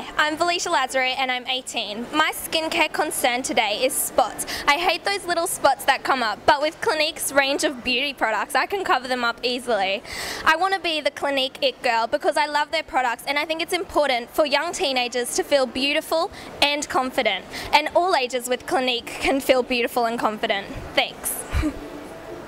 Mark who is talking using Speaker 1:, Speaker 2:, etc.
Speaker 1: Hi, I'm Velecia Lazaro and I'm 18. My skincare concern today is spots. I hate those little spots that come up, but with Clinique's range of beauty products, I can cover them up easily. I want to be the Clinique It Girl because I love their products and I think it's important for young teenagers to feel beautiful and confident. And all ages with Clinique can feel beautiful and confident. Thanks.